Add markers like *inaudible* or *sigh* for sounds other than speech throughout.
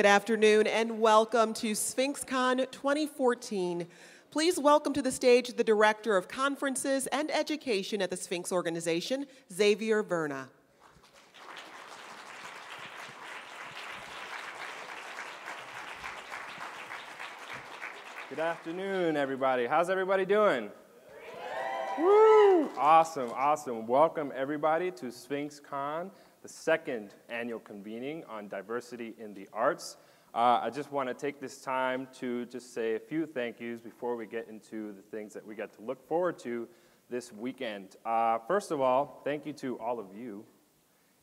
Good afternoon and welcome to SphinxCon 2014. Please welcome to the stage the Director of Conferences and Education at the Sphinx Organization, Xavier Verna. Good afternoon, everybody. How's everybody doing? Woo! Awesome, awesome. Welcome, everybody, to SphinxCon, the second annual convening on diversity in the arts. Uh, I just want to take this time to just say a few thank yous before we get into the things that we got to look forward to this weekend. Uh, first of all, thank you to all of you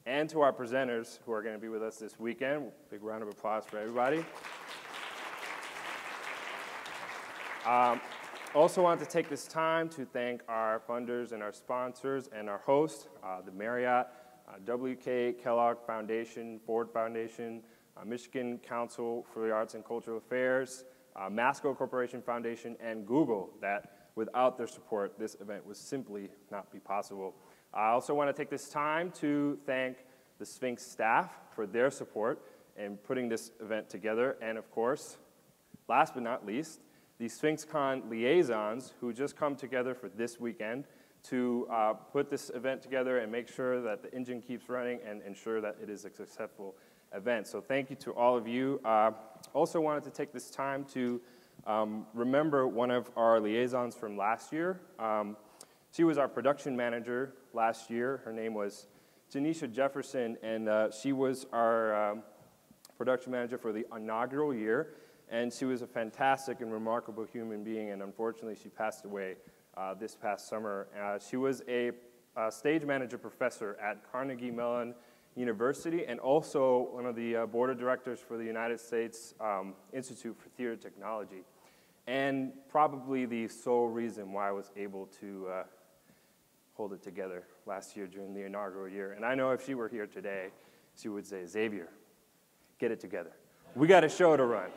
and to our presenters who are going to be with us this weekend. Big round of applause for everybody. Um, also want to take this time to thank our funders and our sponsors and our host, uh, the Marriott, WK Kellogg Foundation, Ford Foundation, uh, Michigan Council for the Arts and Cultural Affairs, uh, Masco Corporation Foundation, and Google, that without their support, this event would simply not be possible. I also want to take this time to thank the Sphinx staff for their support in putting this event together, and of course, last but not least, the SphinxCon liaisons who just come together for this weekend to uh, put this event together and make sure that the engine keeps running and ensure that it is a successful event. So thank you to all of you. Uh, also wanted to take this time to um, remember one of our liaisons from last year. Um, she was our production manager last year. Her name was Janisha Jefferson, and uh, she was our um, production manager for the inaugural year. And she was a fantastic and remarkable human being, and unfortunately, she passed away uh, this past summer. Uh, she was a, a, stage manager professor at Carnegie Mellon University and also one of the uh, board of directors for the United States um, Institute for Theater Technology. And probably the sole reason why I was able to uh, hold it together last year during the inaugural year. And I know if she were here today, she would say, Xavier, get it together. We got a show to run.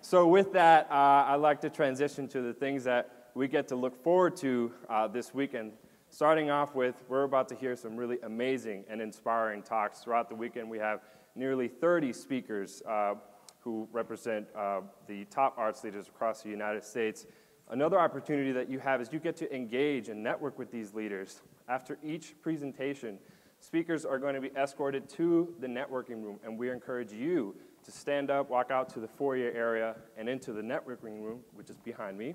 So, with that, uh, I'd like to transition to the things that we get to look forward to uh, this weekend. Starting off with, we're about to hear some really amazing and inspiring talks. Throughout the weekend, we have nearly 30 speakers uh, who represent uh, the top arts leaders across the United States. Another opportunity that you have is you get to engage and network with these leaders. After each presentation, speakers are going to be escorted to the networking room, and we encourage you to stand up, walk out to the foyer area, and into the networking room, which is behind me,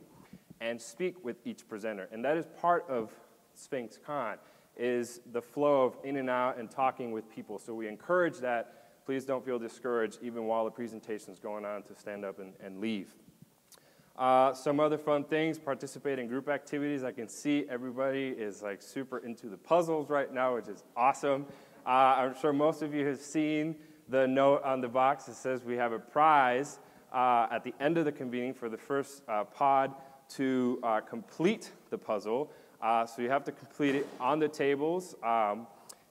and speak with each presenter. And that is part of Sphinx Con, is the flow of in and out and talking with people. So we encourage that. Please don't feel discouraged, even while the presentation is going on, to stand up and, and leave. Uh, some other fun things, participate in group activities. I can see everybody is like super into the puzzles right now, which is awesome. Uh, I'm sure most of you have seen the note on the box that says we have a prize uh, at the end of the convening for the first uh, pod to uh, complete the puzzle. Uh, so you have to complete it on the tables. Um,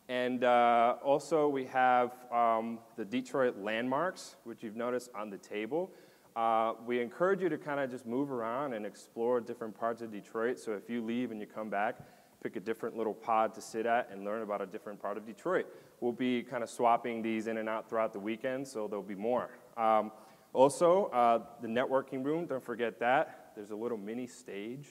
and uh, also, we have um, the Detroit landmarks, which you've noticed on the table. Uh, we encourage you to kind of just move around and explore different parts of Detroit. So if you leave and you come back, pick a different little pod to sit at and learn about a different part of Detroit. We'll be kind of swapping these in and out throughout the weekend, so there'll be more. Um, also, uh, the networking room, don't forget that. There's a little mini stage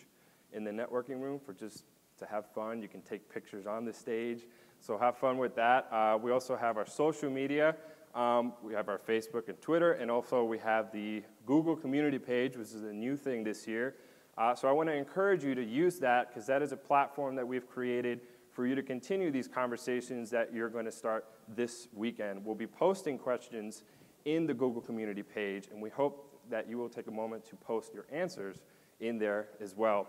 in the networking room for just to have fun. You can take pictures on the stage, so have fun with that. Uh, we also have our social media. Um, we have our Facebook and Twitter, and also we have the Google community page, which is a new thing this year. Uh, so I want to encourage you to use that because that is a platform that we've created for you to continue these conversations that you're going to start this weekend. We'll be posting questions in the Google community page, and we hope that you will take a moment to post your answers in there as well.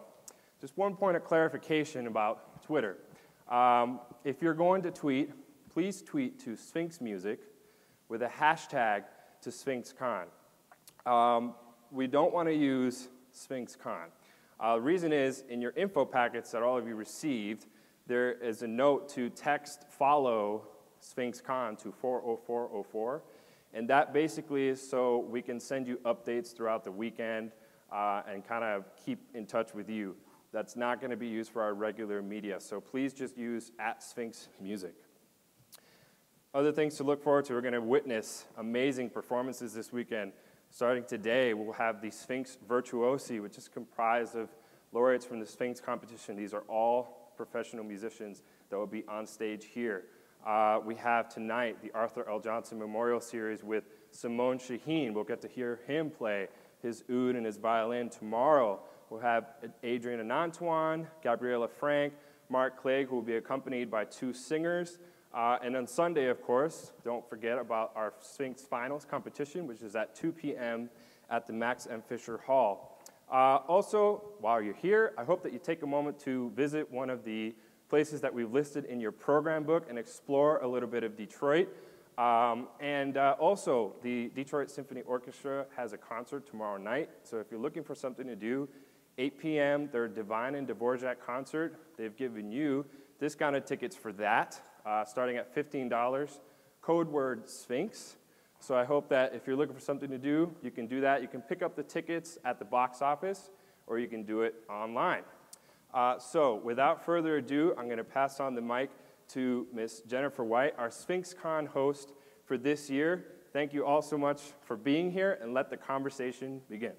Just one point of clarification about Twitter. Um, if you're going to tweet, please tweet to Sphinx Music with a hashtag to SphinxCon. Um, we don't want to use SphinxCon. Uh, the reason is in your info packets that all of you received, there is a note to text follow SphinxCon to 40404. And that basically is so we can send you updates throughout the weekend uh, and kind of keep in touch with you. That's not going to be used for our regular media. So please just use at Sphinx Music. Other things to look forward to, we're going to witness amazing performances this weekend. Starting today, we'll have the Sphinx Virtuosi, which is comprised of laureates from the Sphinx competition. These are all professional musicians that will be on stage here. Uh, we have tonight the Arthur L. Johnson Memorial Series with Simon Shaheen. We'll get to hear him play his oud and his violin tomorrow. We'll have Adrian Anantawan, Gabriela Frank, Mark Clegg, who will be accompanied by two singers. Uh, and on Sunday, of course, don't forget about our Sphinx Finals competition, which is at 2 p.m. at the Max M. Fisher Hall. Uh, also, while you're here, I hope that you take a moment to visit one of the places that we've listed in your program book and explore a little bit of Detroit. Um, and uh, also, the Detroit Symphony Orchestra has a concert tomorrow night. So if you're looking for something to do, 8 p.m., their Divine and Dvorak concert. They've given you discounted tickets for that, uh, starting at $15. Code word Sphinx. So I hope that if you're looking for something to do, you can do that. You can pick up the tickets at the box office, or you can do it online. Uh, so without further ado, I'm going to pass on the mic to Miss Jennifer White, our SphinxCon host for this year. Thank you all so much for being here, and let the conversation begin.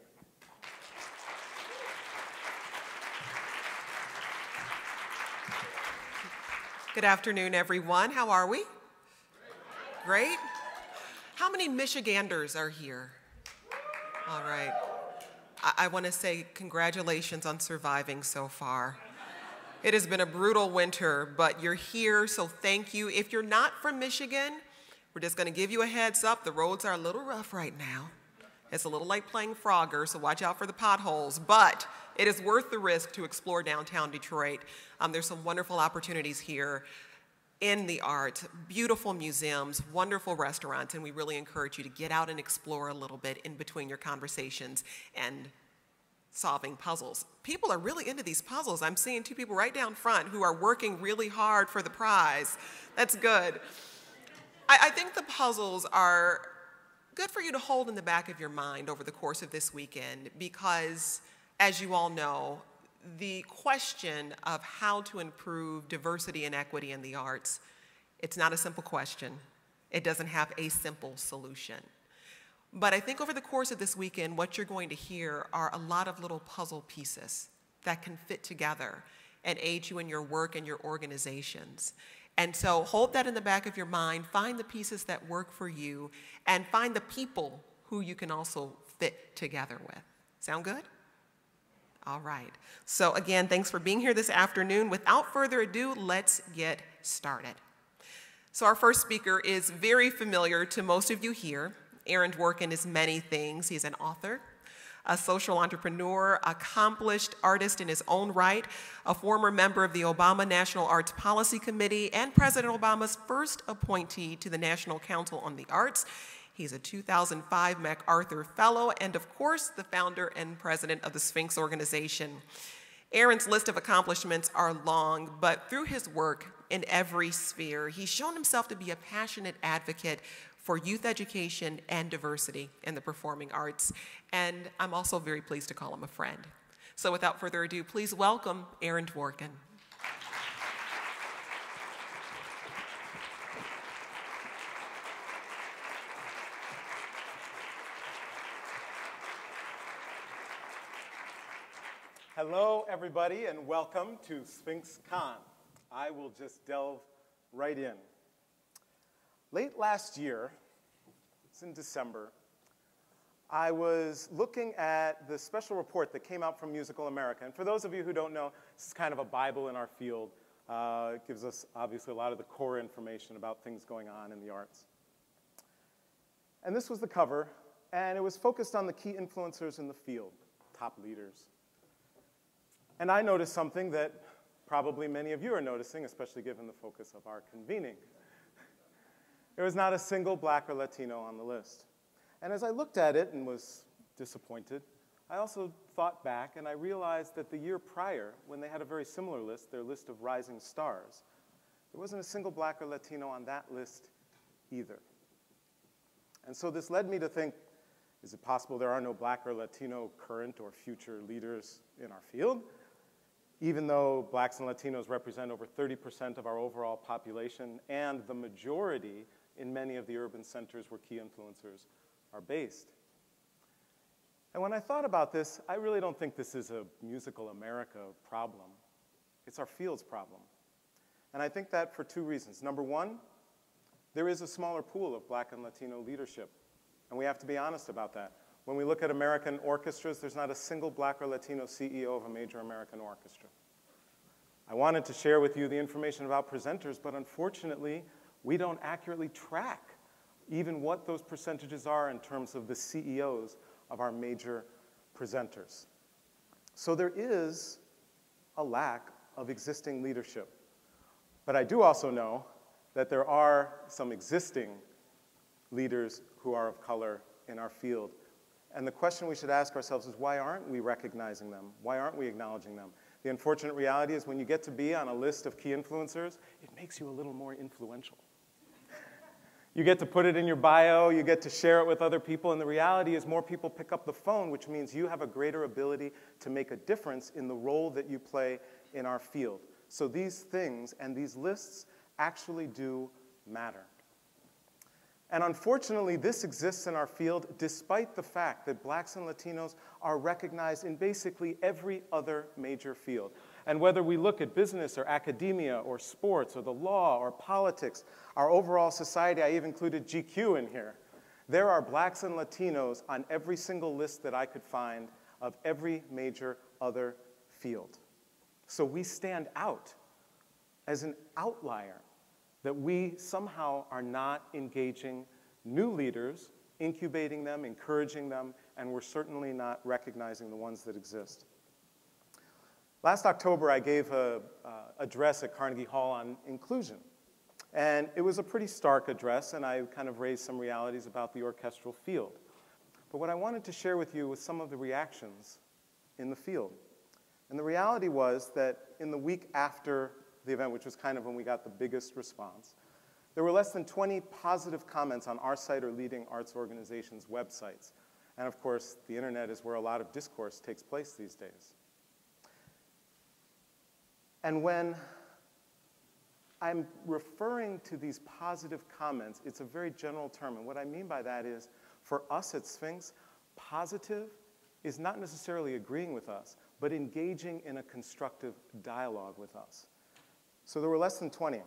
Good afternoon, everyone. How are we? Great. How many Michiganders are here? All right. I, I want to say congratulations on surviving so far. It has been a brutal winter, but you're here, so thank you. If you're not from Michigan, we're just going to give you a heads up. The roads are a little rough right now. It's a little like playing Frogger, so watch out for the potholes. But it is worth the risk to explore downtown Detroit. Um, there's some wonderful opportunities here in the arts, beautiful museums, wonderful restaurants, and we really encourage you to get out and explore a little bit in between your conversations and solving puzzles. People are really into these puzzles. I'm seeing two people right down front who are working really hard for the prize. That's good. I, I think the puzzles are good for you to hold in the back of your mind over the course of this weekend because, as you all know, the question of how to improve diversity and equity in the arts, it's not a simple question. It doesn't have a simple solution. But I think over the course of this weekend, what you're going to hear are a lot of little puzzle pieces that can fit together and aid you in your work and your organizations. And so hold that in the back of your mind, find the pieces that work for you, and find the people who you can also fit together with. Sound good? All right. So, again, thanks for being here this afternoon. Without further ado, let's get started. So, our first speaker is very familiar to most of you here. Aaron Dworkin is many things. He's an author, a social entrepreneur, accomplished artist in his own right, a former member of the Obama National Arts Policy Committee, and President Obama's first appointee to the National Council on the Arts. He's a 2005 MacArthur Fellow, and of course, the founder and president of the Sphinx Organization. Aaron's list of accomplishments are long, but through his work in every sphere, he's shown himself to be a passionate advocate for youth education and diversity in the performing arts. And I'm also very pleased to call him a friend. So without further ado, please welcome Aaron Dworkin. Hello, everybody, and welcome to Sphinx Con. I will just delve right in. Late last year, it's in December, I was looking at the special report that came out from Musical America. And for those of you who don't know, this is kind of a Bible in our field. Uh, it gives us, obviously, a lot of the core information about things going on in the arts. And this was the cover, and it was focused on the key influencers in the field, top leaders. And I noticed something that probably many of you are noticing, especially given the focus of our convening. There was not a single black or Latino on the list. And as I looked at it and was disappointed, I also thought back and I realized that the year prior, when they had a very similar list, their list of rising stars, there wasn't a single black or Latino on that list either. And so this led me to think is it possible there are no black or Latino current or future leaders in our field? Even though blacks and Latinos represent over 30% of our overall population and the majority in many of the urban centers where key influencers are based. And when I thought about this, I really don't think this is a musical America problem. It's our field's problem. And I think that for two reasons. Number one, there is a smaller pool of black and Latino leadership, and we have to be honest about that. When we look at American orchestras, there's not a single black or Latino CEO of a major American orchestra. I wanted to share with you the information about presenters, but unfortunately, we don't accurately track even what those percentages are in terms of the CEOs of our major presenters. So there is a lack of existing leadership. But I do also know that there are some existing leaders who are of color in our field. And the question we should ask ourselves is why aren't we recognizing them? Why aren't we acknowledging them? The unfortunate reality is when you get to be on a list of key influencers, it makes you a little more influential. you get to put it in your bio, you get to share it with other people, and the reality is more people pick up the phone, which means you have a greater ability to make a difference in the role that you play in our field. So these things and these lists actually do matter. And unfortunately, this exists in our field despite the fact that blacks and Latinos are recognized in basically every other major field. And whether we look at business or academia or sports or the law or politics, our overall society, I even included GQ in here. There are blacks and Latinos on every single list that I could find of every major other field. So we stand out as an outlier that we somehow are not engaging new leaders, incubating them, encouraging them, and we're certainly not recognizing the ones that exist. Last October, I gave an uh, address at Carnegie Hall on inclusion. And it was a pretty stark address, and I kind of raised some realities about the orchestral field. But what I wanted to share with you was some of the reactions in the field. And the reality was that in the week after the event, which was kind of when we got the biggest response, there were less than 20 positive comments on our site or leading arts organizations' websites. And of course, the internet is where a lot of discourse takes place these days. And when I'm referring to these positive comments, it's a very general term. And what I mean by that is, for us at Sphinx, positive is not necessarily agreeing with us, but engaging in a constructive dialogue with us. So there were less than 20.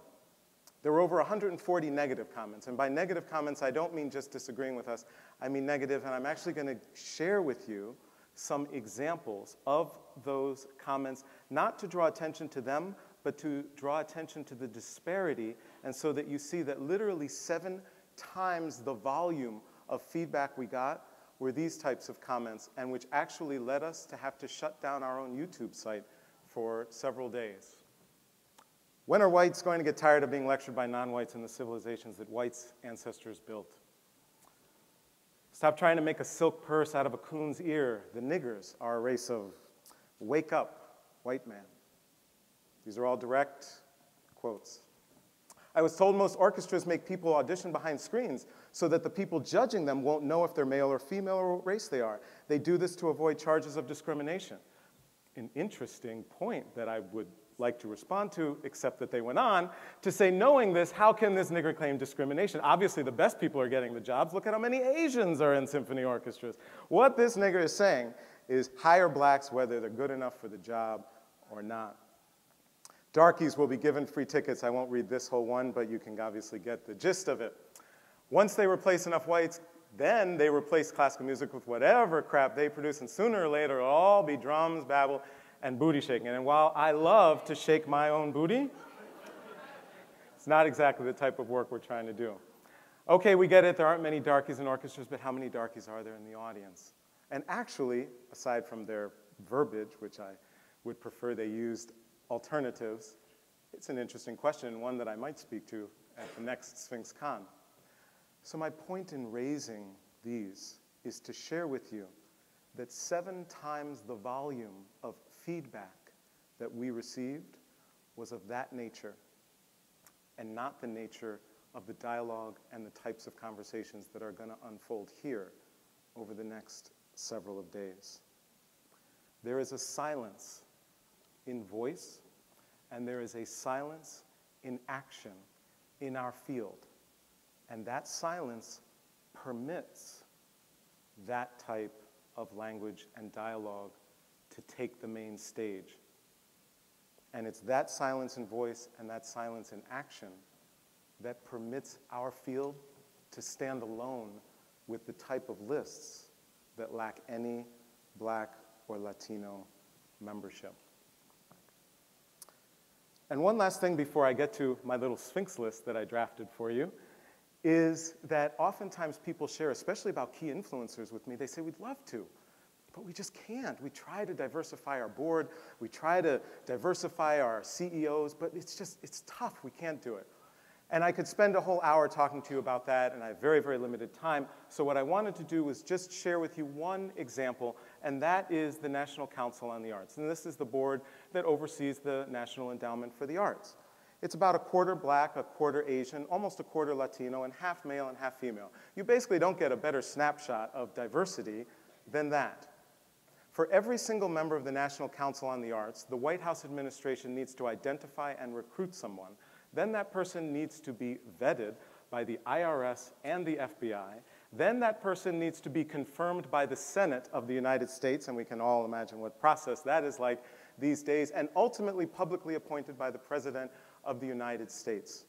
There were over 140 negative comments. And by negative comments, I don't mean just disagreeing with us. I mean negative, and I'm actually going to share with you some examples of those comments, not to draw attention to them, but to draw attention to the disparity, and so that you see that literally seven times the volume of feedback we got were these types of comments, and which actually led us to have to shut down our own YouTube site for several days. When are whites going to get tired of being lectured by non-whites in the civilizations that whites' ancestors built? Stop trying to make a silk purse out of a coon's ear. The niggers are a race of wake up, white man. These are all direct quotes. I was told most orchestras make people audition behind screens so that the people judging them won't know if they're male or female or what race they are. They do this to avoid charges of discrimination. An interesting point that I would like to respond to, except that they went on to say, knowing this, how can this nigger claim discrimination? Obviously, the best people are getting the jobs. Look at how many Asians are in symphony orchestras. What this nigger is saying is hire blacks whether they're good enough for the job or not. Darkies will be given free tickets. I won't read this whole one, but you can obviously get the gist of it. Once they replace enough whites, then they replace classical music with whatever crap they produce, and sooner or later it'll all be drums, babble, and booty shaking. And while I love to shake my own booty, it's not exactly the type of work we're trying to do. Okay, we get it, there aren't many darkies in orchestras, but how many darkies are there in the audience? And actually, aside from their verbiage, which I would prefer they used alternatives, it's an interesting question and one that I might speak to at the next Sphinx Con. So my point in raising these is to share with you that seven times the volume of feedback that we received was of that nature and not the nature of the dialogue and the types of conversations that are going to unfold here over the next several of days. There is a silence in voice, and there is a silence in action in our field. And that silence permits that type of language and dialogue to take the main stage. And it's that silence in voice and that silence in action that permits our field to stand alone with the type of lists that lack any black or Latino membership. And one last thing before I get to my little Sphinx list that I drafted for you is that oftentimes people share, especially about key influencers with me, they say, We'd love to, but we just can't. We try to diversify our board, we try to diversify our CEOs, but it's just, it's tough. We can't do it. And I could spend a whole hour talking to you about that, and I have very, very limited time. So, what I wanted to do was just share with you one example, and that is the National Council on the Arts. And this is the board that oversees the National Endowment for the Arts. It's about a quarter black, a quarter Asian, almost a quarter Latino, and half male and half female. You basically don't get a better snapshot of diversity than that. For every single member of the National Council on the Arts, the White House administration needs to identify and recruit someone then that person needs to be vetted by the IRS and the FBI. Then that person needs to be confirmed by the Senate of the United States, and we can all imagine what process that is like these days, and ultimately publicly appointed by the President of the United States.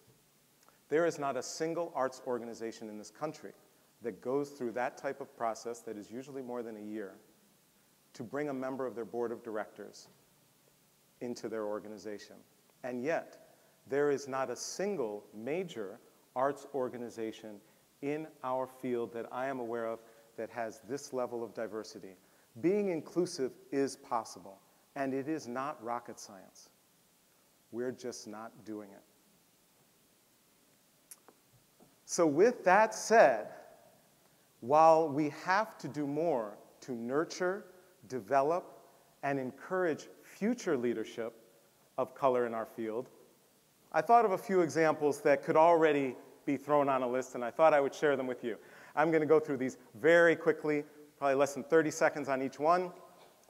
There is not a single arts organization in this country that goes through that type of process that is usually more than a year to bring a member of their board of directors into their organization. And yet, there is not a single major arts organization in our field that I am aware of that has this level of diversity. Being inclusive is possible, and it is not rocket science. We're just not doing it. So, with that said, while we have to do more to nurture, develop, and encourage future leadership of color in our field, I thought of a few examples that could already be thrown on a list, and I thought I would share them with you. I'm going to go through these very quickly, probably less than 30 seconds on each one.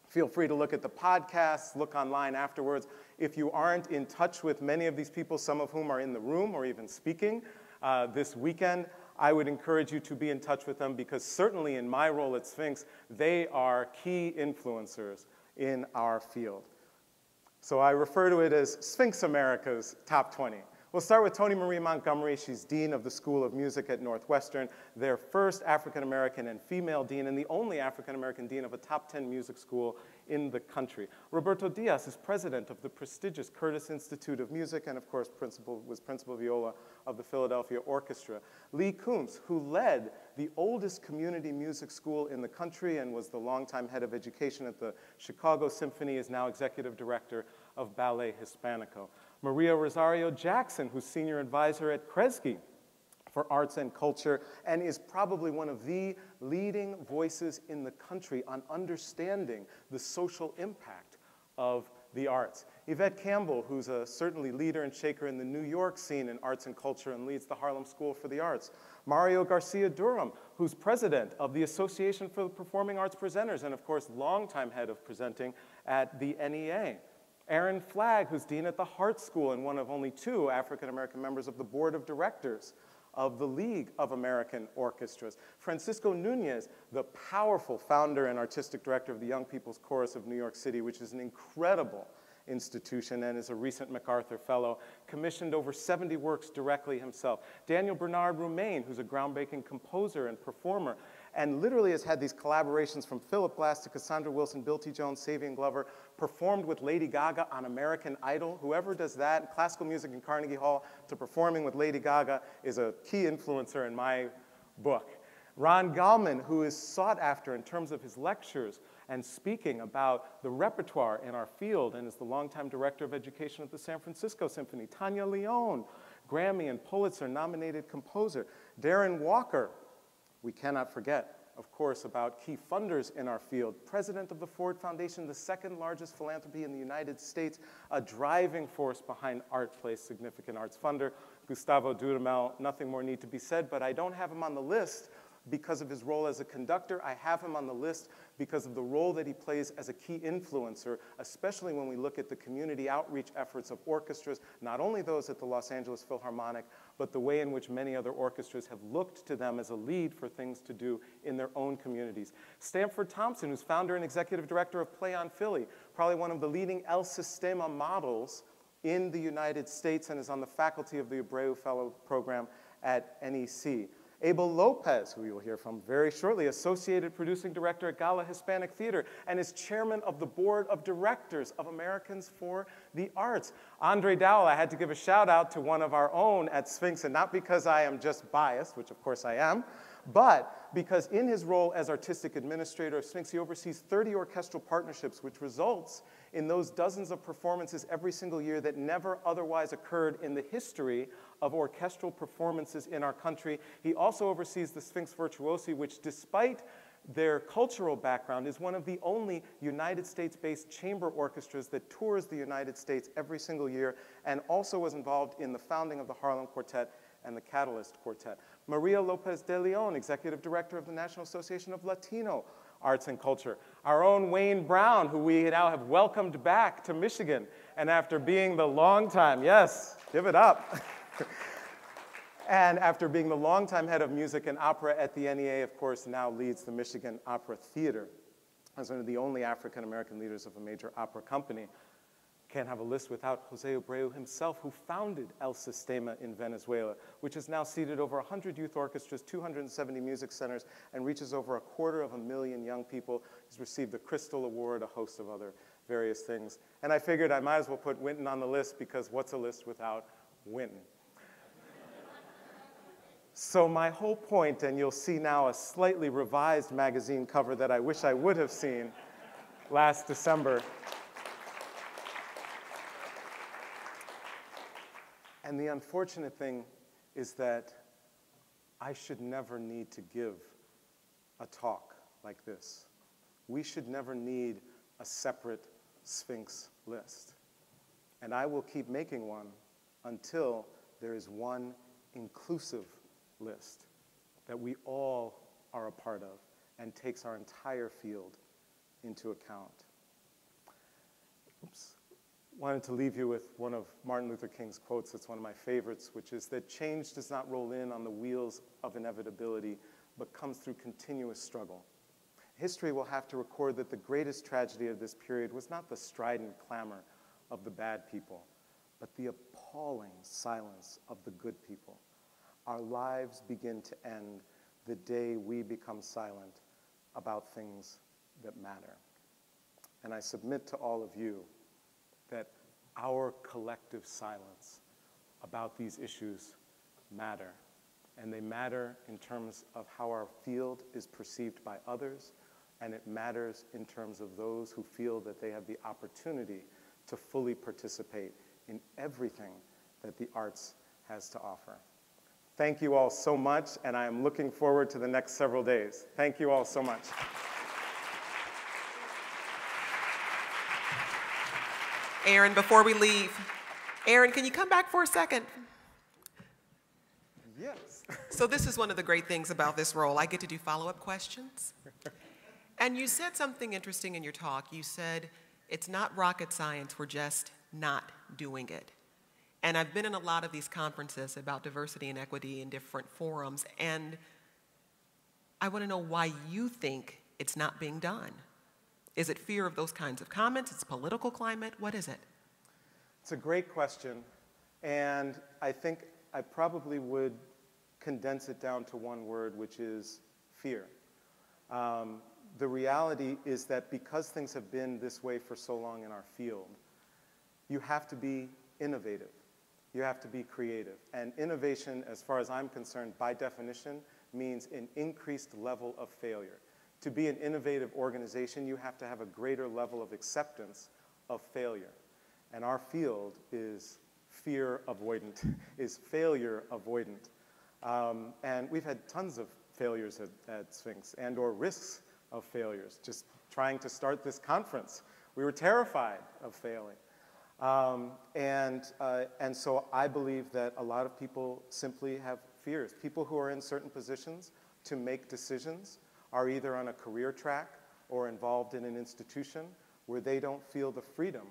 Feel free to look at the podcasts, look online afterwards. If you aren't in touch with many of these people, some of whom are in the room or even speaking uh, this weekend, I would encourage you to be in touch with them because certainly in my role at Sphinx, they are key influencers in our field. So I refer to it as Sphinx America's Top 20. We'll start with Toni Marie Montgomery. She's Dean of the School of Music at Northwestern, their first African American and female dean, and the only African American dean of a top 10 music school in the country. Roberto Diaz is president of the prestigious Curtis Institute of Music, and of course, principal, was principal viola of the Philadelphia Orchestra. Lee Coombs, who led the oldest community music school in the country and was the longtime head of education at the Chicago Symphony, is now executive director of Ballet Hispanico. Maria Rosario Jackson, who's senior advisor at Kresge for arts and culture, and is probably one of the leading voices in the country on understanding the social impact of the arts. Yvette Campbell, who's a certainly leader and shaker in the New York scene in arts and culture and leads the Harlem School for the Arts. Mario Garcia Durham, who's president of the Association for the Performing Arts Presenters and, of course, longtime head of presenting at the NEA. Aaron Flagg, who's dean at the Hartt School and one of only two African American members of the board of directors of the League of American Orchestras. Francisco Nunez, the powerful founder and artistic director of the Young People's Chorus of New York City, which is an incredible institution and is a recent MacArthur Fellow, commissioned over 70 works directly himself. Daniel Bernard Roumain, who's a groundbreaking composer and performer, and literally has had these collaborations from Philip Glass to Cassandra Wilson, Bill T. Jones, Savion Glover, performed with Lady Gaga on American Idol. Whoever does that, classical music in Carnegie Hall, to performing with Lady Gaga is a key influencer in my book. Ron Gallman, who is sought after in terms of his lectures and speaking about the repertoire in our field and is the longtime director of education at the San Francisco Symphony. Tania León, Grammy and Pulitzer nominated composer. Darren Walker, we cannot forget, of course, about key funders in our field. President of the Ford Foundation, the second largest philanthropy in the United States, a driving force behind ArtPlace, significant arts funder. Gustavo Dudamel, nothing more need to be said, but I don't have him on the list because of his role as a conductor. I have him on the list because of the role that he plays as a key influencer, especially when we look at the community outreach efforts of orchestras, not only those at the Los Angeles Philharmonic, but the way in which many other orchestras have looked to them as a lead for things to do in their own communities. Stanford Thompson, who's founder and executive director of Play on Philly, probably one of the leading El Sistema models in the United States and is on the faculty of the Abreu Fellow Program at NEC. Abel Lopez, who you'll hear from very shortly, Associated Producing Director at Gala Hispanic Theater, and is chairman of the board of directors of Americans for the Arts. Andre Dowell, I had to give a shout out to one of our own at Sphinx, and not because I am just biased, which of course I am, but because in his role as artistic administrator of Sphinx, he oversees 30 orchestral partnerships, which results in those dozens of performances every single year that never otherwise occurred in the history of orchestral performances in our country. He also oversees the Sphinx Virtuosi, which, despite their cultural background, is one of the only United States based chamber orchestras that tours the United States every single year, and also was involved in the founding of the Harlem Quartet and the Catalyst Quartet. Maria Lopez de Leon, Executive Director of the National Association of Latino Arts and Culture. Our own Wayne Brown, who we now have welcomed back to Michigan, and after being the long time, yes, give it up. *laughs* and after being the longtime head of music and opera at the NEA, of course, now leads the Michigan Opera Theater as one of the only African American leaders of a major opera company. Can't have a list without Jose Abreu himself, who founded El Sistema in Venezuela, which has now seated over 100 youth orchestras, 270 music centers, and reaches over a quarter of a million young people. He's received the Crystal Award, a host of other various things. And I figured I might as well put Wynton on the list because what's a list without Wynton? so my whole point, and you'll see now a slightly revised magazine cover that I wish I would have seen last December. And the unfortunate thing is that I should never need to give a talk like this. We should never need a separate Sphinx list. And I will keep making one until there is one inclusive list that we all are a part of and takes our entire field into account. Oops wanted to leave you with one of Martin Luther King's quotes that's one of my favorites, which is that change does not roll in on the wheels of inevitability, but comes through continuous struggle. History will have to record that the greatest tragedy of this period was not the strident clamor of the bad people, but the appalling silence of the good people. Our lives begin to end the day we become silent about things that matter. And I submit to all of you that our collective silence about these issues matter. And they matter in terms of how our field is perceived by others, and it matters in terms of those who feel that they have the opportunity to fully participate in everything that the arts has to offer. Thank you all so much, and I am looking forward to the next several days. Thank you all so much. Aaron, before we leave, Aaron, can you come back for a second? Yes. *laughs* so, this is one of the great things about this role. I get to do follow up questions. and you said something interesting in your talk. You said, it's not rocket science, we're just not doing it. And I've been in a lot of these conferences about diversity and equity in different forums, and I want to know why you think it's not being done. Is it fear of those kinds of comments? It's political climate? What is it? It's a great question. And I think I probably would condense it down to one word, which is fear. Um, the reality is that because things have been this way for so long in our field, you have to be innovative. You have to be creative. And innovation, as far as I'm concerned, by definition, means an increased level of failure to be an innovative organization, you have to have a greater level of acceptance of failure. And our field is fear avoidant, *laughs* is failure avoidant. Um, and we've had tons of failures at, at Sphinx and or risks of failures. Just trying to start this conference, we were terrified of failing. Um, and, uh, and so I believe that a lot of people simply have fears. People who are in certain positions to make decisions are either on a career track or involved in an institution where they don't feel the freedom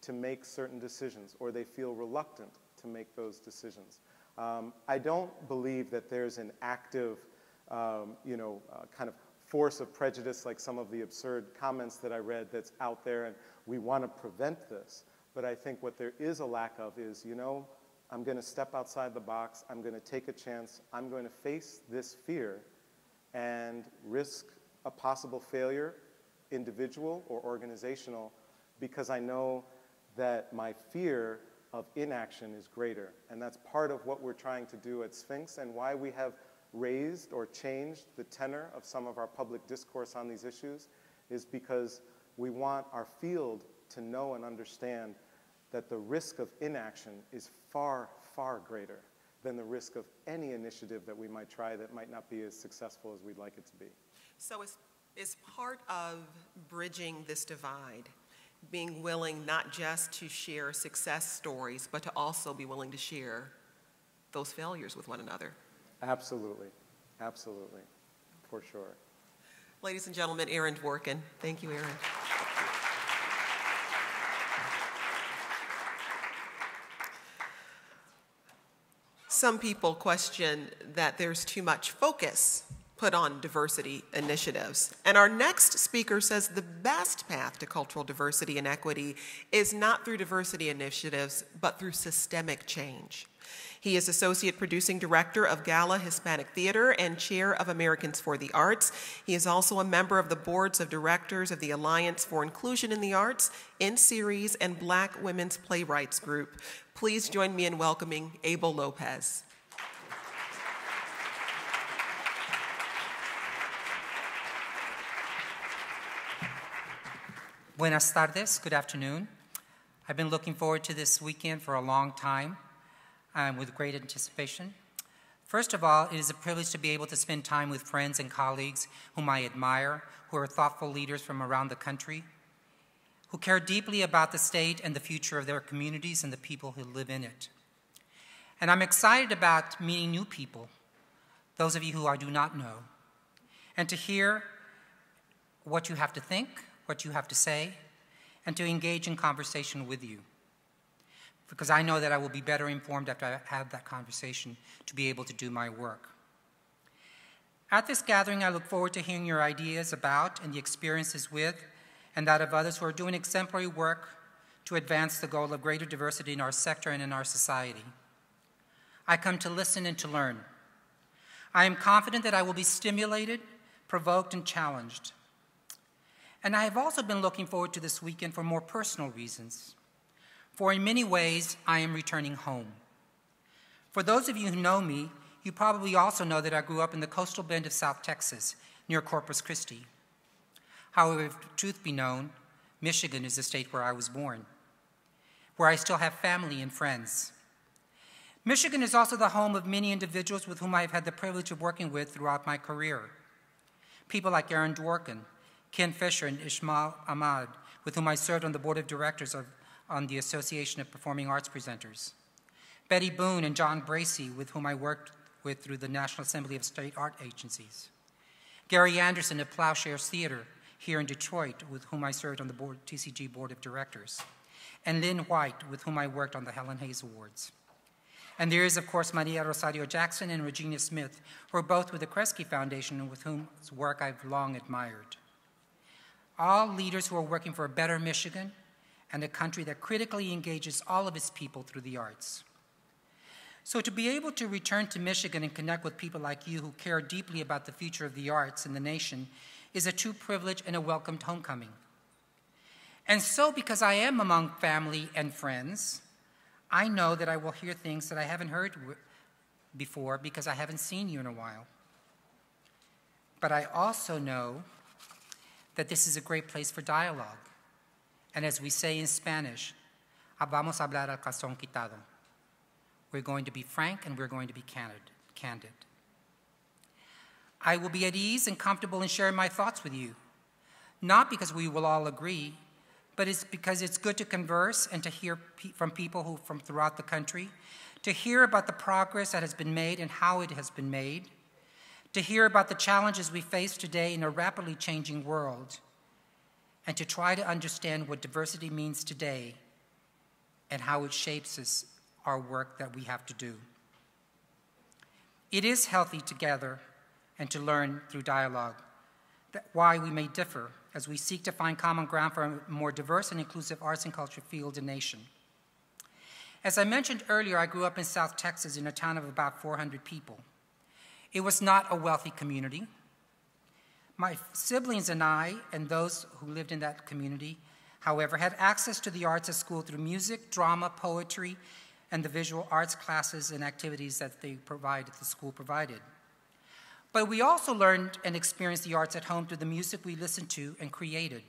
to make certain decisions or they feel reluctant to make those decisions. Um, I don't believe that there's an active, um, you know, uh, kind of force of prejudice like some of the absurd comments that I read that's out there, and we want to prevent this. But I think what there is a lack of is, you know, I'm going to step outside the box, I'm going to take a chance, I'm going to face this fear and risk a possible failure, individual or organizational, because I know that my fear of inaction is greater. And that's part of what we're trying to do at Sphinx and why we have raised or changed the tenor of some of our public discourse on these issues is because we want our field to know and understand that the risk of inaction is far, far greater than the risk of any initiative that we might try that might not be as successful as we'd like it to be. So, is, is part of bridging this divide being willing not just to share success stories, but to also be willing to share those failures with one another? Absolutely. Absolutely. For sure. Ladies and gentlemen, Aaron Dworkin. Thank you, Aaron. Some people question that there's too much focus put on diversity initiatives. And our next speaker says the best path to cultural diversity and equity is not through diversity initiatives, but through systemic change. He is Associate Producing Director of Gala Hispanic Theater and Chair of Americans for the Arts. He is also a member of the boards of directors of the Alliance for Inclusion in the Arts, In Series, and Black Women's Playwrights Group. Please join me in welcoming Abel Lopez. Buenas tardes, good afternoon. I've been looking forward to this weekend for a long time um, with great anticipation. First of all, it is a privilege to be able to spend time with friends and colleagues whom I admire, who are thoughtful leaders from around the country, who care deeply about the state and the future of their communities and the people who live in it. And I'm excited about meeting new people, those of you who I do not know, and to hear what you have to think, what you have to say, and to engage in conversation with you. Because I know that I will be better informed after I have that conversation to be able to do my work. At this gathering, I look forward to hearing your ideas about and the experiences with, and that of others who are doing exemplary work to advance the goal of greater diversity in our sector and in our society. I come to listen and to learn. I am confident that I will be stimulated, provoked, and challenged. And I have also been looking forward to this weekend for more personal reasons. For in many ways, I am returning home. For those of you who know me, you probably also know that I grew up in the coastal bend of South Texas, near Corpus Christi. However, if truth be known, Michigan is the state where I was born, where I still have family and friends. Michigan is also the home of many individuals with whom I have had the privilege of working with throughout my career. People like Aaron Dworkin, Ken Fisher, and Ishmael Ahmad, with whom I served on the board of directors of on the Association of Performing Arts Presenters. Betty Boone and John Bracey, with whom I worked with through the National Assembly of State Art Agencies. Gary Anderson of Plowshares Theater here in Detroit, with whom I served on the board, TCG Board of Directors. And Lynn White, with whom I worked on the Helen Hayes Awards. And there is, of course, Maria Rosario Jackson and Regina Smith, who are both with the Kresge Foundation and with whose work I've long admired. All leaders who are working for a better Michigan and a country that critically engages all of its people through the arts. So, to be able to return to Michigan and connect with people like you who care deeply about the future of the arts in the nation is a true privilege and a welcomed homecoming. And so, because I am among family and friends, I know that I will hear things that I haven't heard before because I haven't seen you in a while. But I also know that this is a great place for dialogue. And as we say in Spanish, ah, vamos a hablar al calzón quitado. We're going to be frank and we're going to be candid. candid. I will be at ease and comfortable in sharing my thoughts with you, not because we will all agree, but it's because it's good to converse and to hear pe from people who from throughout the country, to hear about the progress that has been made and how it has been made, to hear about the challenges we face today in a rapidly changing world, and to try to understand what diversity means today and how it shapes us, our work that we have to do. It is healthy to gather and to learn through dialogue that why we may differ as we seek to find common ground for a more diverse and inclusive arts and culture field and nation. As I mentioned earlier, I grew up in South Texas in a town of about 400 people. It was not a wealthy community. My siblings and I, and those who lived in that community, however, had access to the arts at school through music, drama, poetry, and the visual arts classes and activities that they provided, the school provided. But we also learned and experienced the arts at home through the music we listened to and created,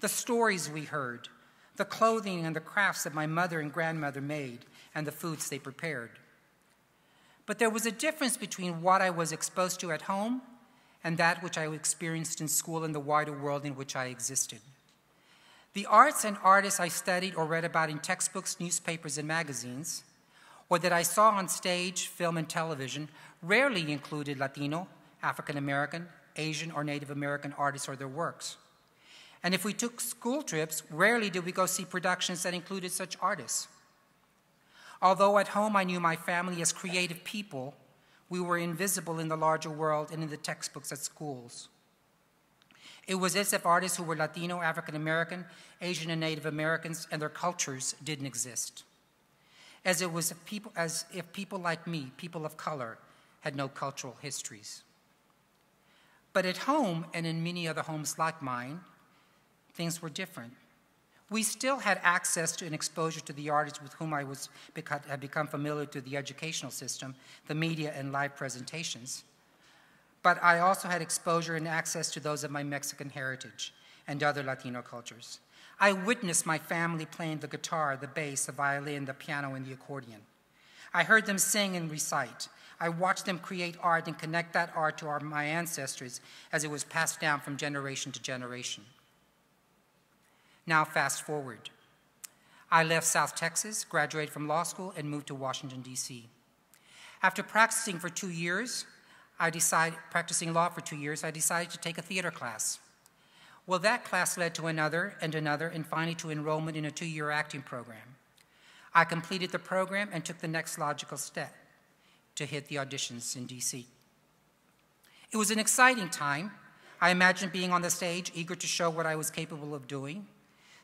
the stories we heard, the clothing and the crafts that my mother and grandmother made, and the foods they prepared. But there was a difference between what I was exposed to at home and that which I experienced in school and the wider world in which I existed. The arts and artists I studied or read about in textbooks, newspapers, and magazines, or that I saw on stage, film, and television, rarely included Latino, African American, Asian, or Native American artists or their works. And if we took school trips, rarely did we go see productions that included such artists. Although at home I knew my family as creative people, we were invisible in the larger world and in the textbooks at schools. It was as if artists who were Latino, African American, Asian, and Native Americans and their cultures didn't exist. As, it was people, as if people like me, people of color, had no cultural histories. But at home, and in many other homes like mine, things were different. We still had access to and exposure to the artists with whom I was, had become familiar to the educational system, the media, and live presentations. But I also had exposure and access to those of my Mexican heritage and other Latino cultures. I witnessed my family playing the guitar, the bass, the violin, the piano, and the accordion. I heard them sing and recite. I watched them create art and connect that art to our, my ancestors as it was passed down from generation to generation. Now, fast forward. I left South Texas, graduated from law school, and moved to Washington, D.C. After practicing for two years, I decided, practicing law for two years, I decided to take a theater class. Well, that class led to another and another, and finally to enrollment in a two year acting program. I completed the program and took the next logical step to hit the auditions in DC. It was an exciting time. I imagined being on the stage, eager to show what I was capable of doing.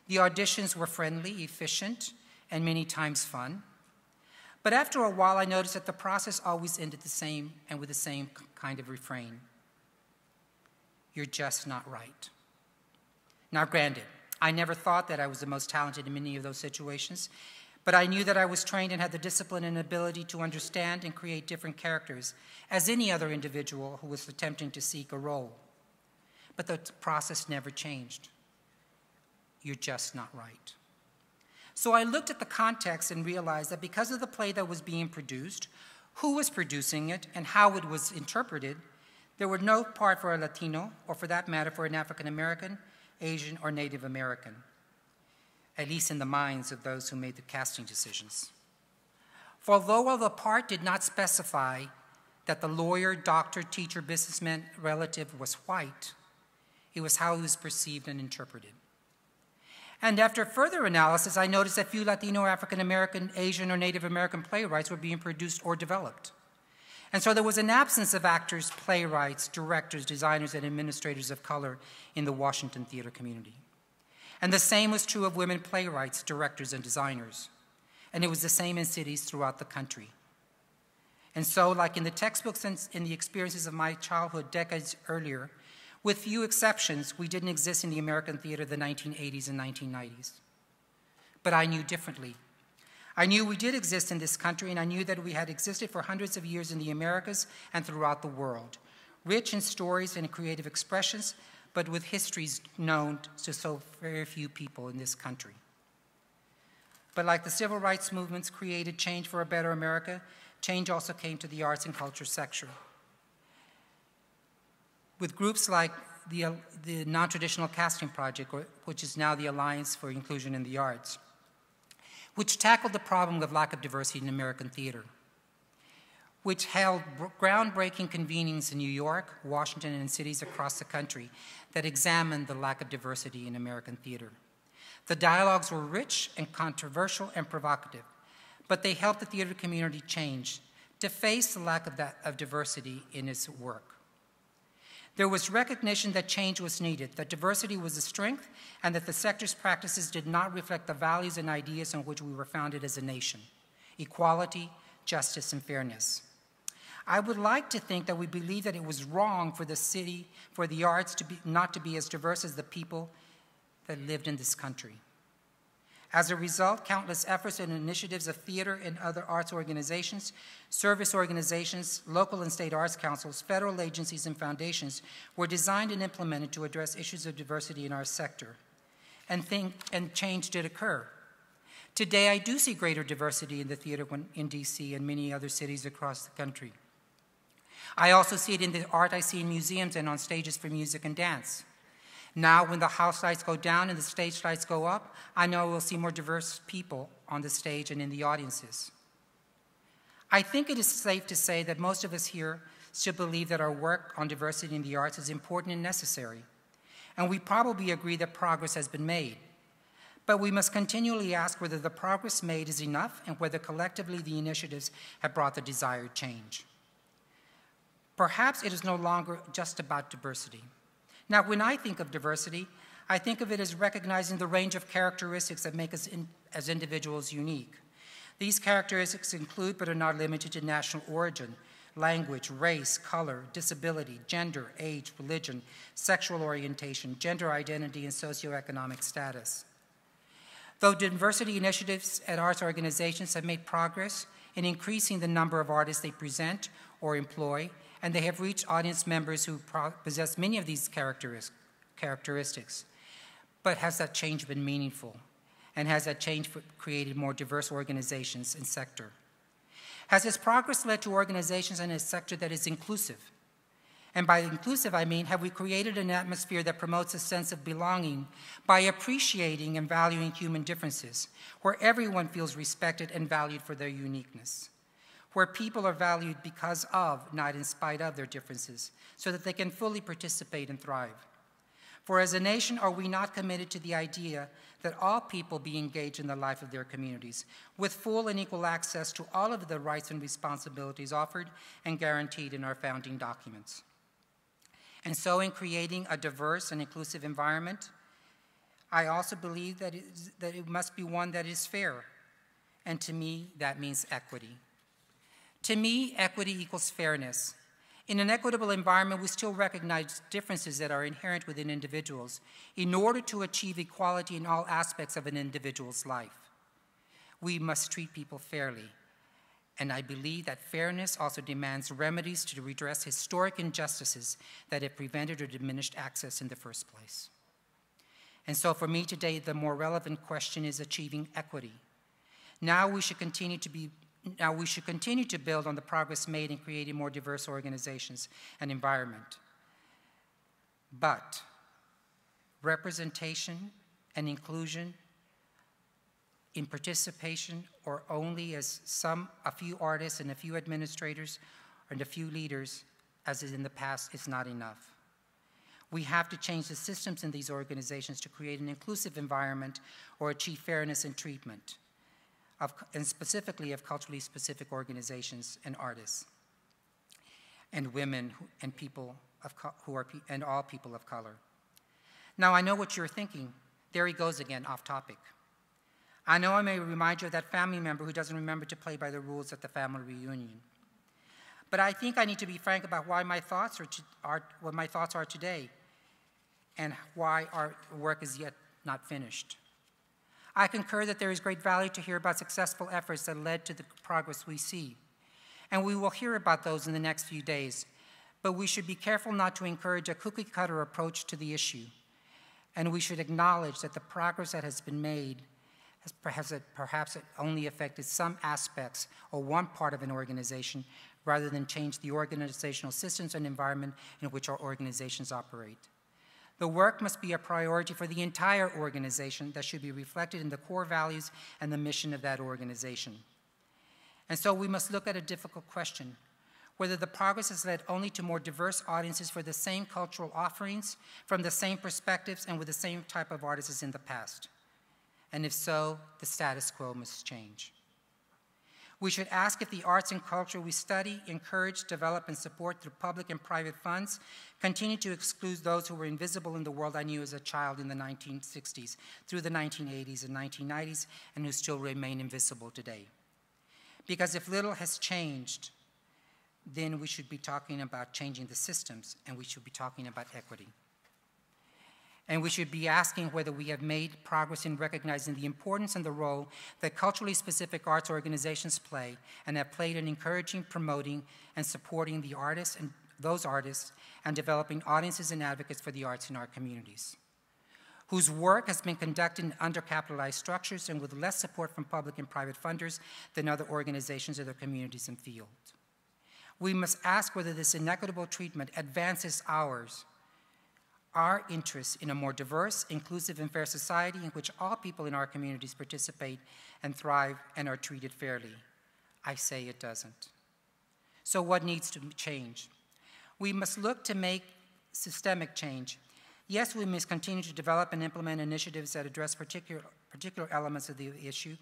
The auditions were friendly, efficient, and many times fun. But after a while, I noticed that the process always ended the same and with the same kind of refrain You're just not right. Now, granted, I never thought that I was the most talented in many of those situations, but I knew that I was trained and had the discipline and ability to understand and create different characters as any other individual who was attempting to seek a role. But the process never changed. You're just not right. So I looked at the context and realized that because of the play that was being produced, who was producing it, and how it was interpreted, there were no part for a Latino, or for that matter, for an African American, Asian, or Native American at least in the minds of those who made the casting decisions. For although the part did not specify that the lawyer, doctor, teacher, businessman relative was white, it was how he was perceived and interpreted. And after further analysis, I noticed that few Latino, African American, Asian, or Native American playwrights were being produced or developed. And so there was an absence of actors, playwrights, directors, designers, and administrators of color in the Washington theater community. And the same was true of women playwrights, directors, and designers. And it was the same in cities throughout the country. And so, like in the textbooks and in the experiences of my childhood decades earlier, with few exceptions, we didn't exist in the American theater of the 1980s and 1990s. But I knew differently. I knew we did exist in this country, and I knew that we had existed for hundreds of years in the Americas and throughout the world, rich in stories and creative expressions but with histories known to so very few people in this country. But like the civil rights movements created change for a better America, change also came to the arts and culture sector. With groups like the, uh, the Non Traditional Casting Project, which is now the Alliance for Inclusion in the Arts, which tackled the problem of lack of diversity in American theater which held groundbreaking convenings in New York, Washington, and cities across the country that examined the lack of diversity in American theater. The dialogues were rich and controversial and provocative, but they helped the theater community change, to face the lack of, that, of diversity in its work. There was recognition that change was needed, that diversity was a strength, and that the sector's practices did not reflect the values and ideas on which we were founded as a nation equality, justice, and fairness. I would like to think that we believe that it was wrong for the city, for the arts to be, not to be as diverse as the people that lived in this country. As a result, countless efforts and initiatives of theater and other arts organizations, service organizations, local and state arts councils, federal agencies, and foundations were designed and implemented to address issues of diversity in our sector. And, think, and change did occur. Today, I do see greater diversity in the theater in DC and many other cities across the country. I also see it in the art I see in museums and on stages for music and dance. Now, when the house lights go down and the stage lights go up, I know we'll see more diverse people on the stage and in the audiences. I think it is safe to say that most of us here still believe that our work on diversity in the arts is important and necessary. And we probably agree that progress has been made. But we must continually ask whether the progress made is enough and whether collectively the initiatives have brought the desired change. Perhaps it is no longer just about diversity. Now, when I think of diversity, I think of it as recognizing the range of characteristics that make us in, as individuals unique. These characteristics include, but are not limited to, national origin, language, race, color, disability, gender, age, religion, sexual orientation, gender identity, and socioeconomic status. Though diversity initiatives at arts organizations have made progress in increasing the number of artists they present or employ, and they have reached audience members who possess many of these characteristics. But has that change been meaningful? And has that change created more diverse organizations and sector? Has this progress led to organizations in a sector that is inclusive? And by inclusive, I mean, have we created an atmosphere that promotes a sense of belonging by appreciating and valuing human differences, where everyone feels respected and valued for their uniqueness? Where people are valued because of, not in spite of, their differences, so that they can fully participate and thrive. For as a nation, are we not committed to the idea that all people be engaged in the life of their communities, with full and equal access to all of the rights and responsibilities offered and guaranteed in our founding documents? And so, in creating a diverse and inclusive environment, I also believe that it, that it must be one that is fair. And to me, that means equity. To me, equity equals fairness. In an equitable environment, we still recognize differences that are inherent within individuals in order to achieve equality in all aspects of an individual's life. We must treat people fairly. And I believe that fairness also demands remedies to redress historic injustices that have prevented or diminished access in the first place. And so for me today, the more relevant question is achieving equity. Now we should continue to be now, we should continue to build on the progress made in creating more diverse organizations and environment. But representation and inclusion in participation or only as some, a few artists and a few administrators and a few leaders, as is in the past, is not enough. We have to change the systems in these organizations to create an inclusive environment or achieve fairness in treatment of, and specifically of culturally specific organizations and artists, and women and people of, who are, and all people of color. Now, I know what you're thinking. There he goes again, off topic. I know I may remind you of that family member who doesn't remember to play by the rules at the family reunion. But I think I need to be frank about why my thoughts are, to, are what my thoughts are today and why our work is yet not finished. I concur that there is great value to hear about successful efforts that led to the progress we see. And we will hear about those in the next few days. But we should be careful not to encourage a cookie cutter approach to the issue. And we should acknowledge that the progress that has been made has perhaps, perhaps only affected some aspects or one part of an organization rather than change the organizational systems and environment in which our organizations operate. The work must be a priority for the entire organization that should be reflected in the core values and the mission of that organization. And so we must look at a difficult question whether the progress has led only to more diverse audiences for the same cultural offerings, from the same perspectives, and with the same type of artists as in the past. And if so, the status quo must change. We should ask if the arts and culture we study, encourage, develop, and support through public and private funds continue to exclude those who were invisible in the world I knew as a child in the 1960s, through the 1980s and 1990s, and who still remain invisible today. Because if little has changed, then we should be talking about changing the systems, and we should be talking about equity and we should be asking whether we have made progress in recognizing the importance and the role that culturally specific arts organizations play and have played in encouraging, promoting, and supporting the artists and those artists and developing audiences and advocates for the arts in our communities whose work has been conducted in undercapitalized structures and with less support from public and private funders than other organizations or their communities and fields. We must ask whether this inequitable treatment advances ours our interests in a more diverse, inclusive, and fair society in which all people in our communities participate and thrive and are treated fairly? I say it doesn't. So, what needs to change? We must look to make systemic change. Yes, we must continue to develop and implement initiatives that address particular, particular elements of the issue,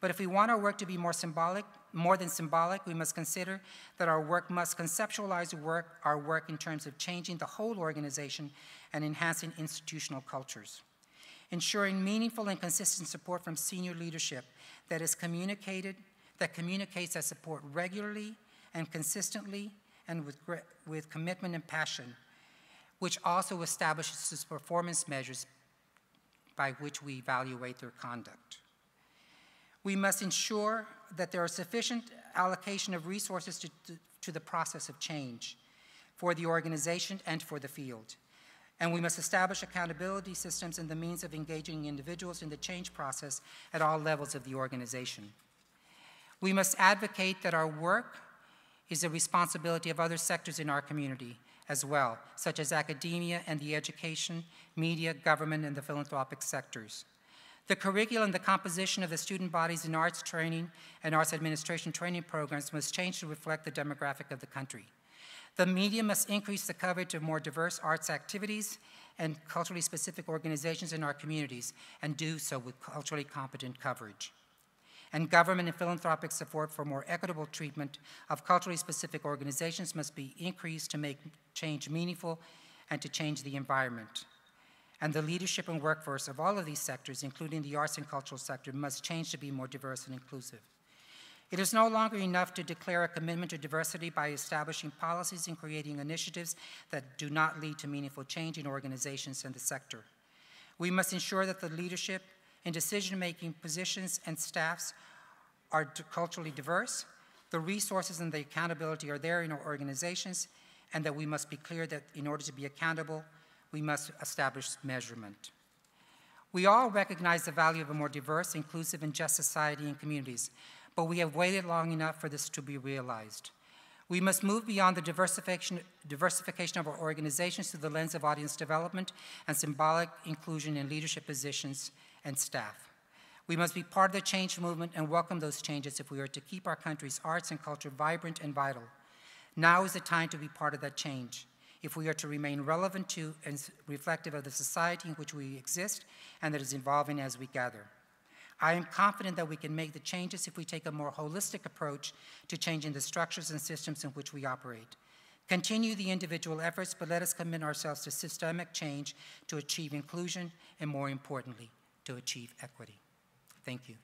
but if we want our work to be more symbolic, more than symbolic, we must consider that our work must conceptualize work, our work in terms of changing the whole organization and enhancing institutional cultures. Ensuring meaningful and consistent support from senior leadership that is communicated, that communicates that support regularly and consistently and with, with commitment and passion, which also establishes performance measures by which we evaluate their conduct. We must ensure that there are sufficient allocation of resources to, to, to, the process of change for the organization and for the field. And we must establish accountability systems and the means of engaging individuals in the change process at all levels of the organization. We must advocate that our work is the responsibility of other sectors in our community as well, such as academia and the education, media, government, and the philanthropic sectors. The curriculum the composition of the student bodies in arts training and arts administration training programs must change to reflect the demographic of the country. The media must increase the coverage of more diverse arts activities and culturally specific organizations in our communities and do so with culturally competent coverage. And government and philanthropic support for more equitable treatment of culturally specific organizations must be increased to make change meaningful and to change the environment and the leadership and workforce of all of these sectors, including the arts and cultural sector, must change to be more diverse and inclusive. It is no longer enough to declare a commitment to diversity by establishing policies and creating initiatives that do not lead to meaningful change in organizations and the sector. We must ensure that the leadership and decision-making positions and staffs are culturally diverse, the resources and the accountability are there in our organizations, and that we must be clear that in order to be accountable, we must establish measurement. We all recognize the value of a more diverse, inclusive, and just society and communities, but we have waited long enough for this to be realized. We must move beyond the diversification, diversification of our organizations through the lens of audience development and symbolic inclusion in leadership positions and staff. We must be part of the change movement and welcome those changes if we are to keep our country's arts and culture vibrant and vital. Now is the time to be part of that change if we are to remain relevant to and reflective of the society in which we exist and that is evolving as we gather. I am confident that we can make the changes if we take a more holistic approach to changing the structures and systems in which we operate. Continue the individual efforts, but let us commit ourselves to systemic change to achieve inclusion and, more importantly, to achieve equity. Thank you.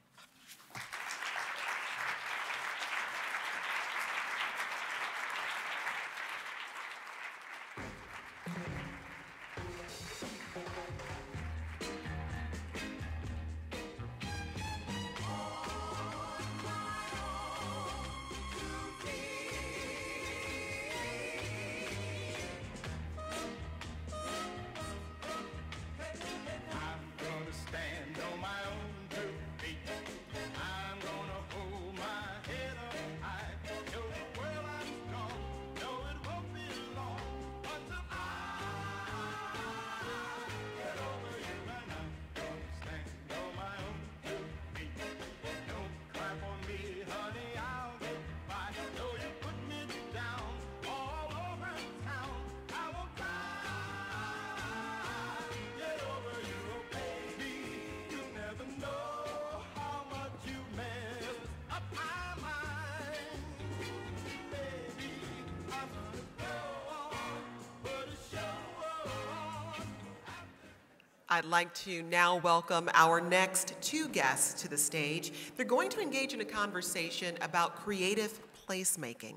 I'd like to now welcome our next two guests to the stage. They're going to engage in a conversation about creative placemaking.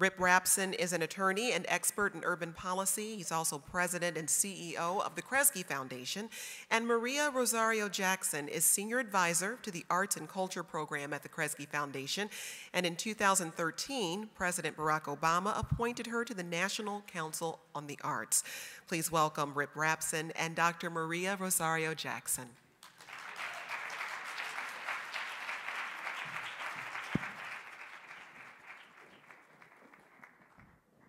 Rip Rapson is an attorney and expert in urban policy. He's also president and CEO of the Kresge Foundation. And Maria Rosario Jackson is senior advisor to the Arts and Culture Program at the Kresge Foundation. And in 2013, President Barack Obama appointed her to the National Council on the Arts. Please welcome Rip Rapson and Dr. Maria Rosario Jackson.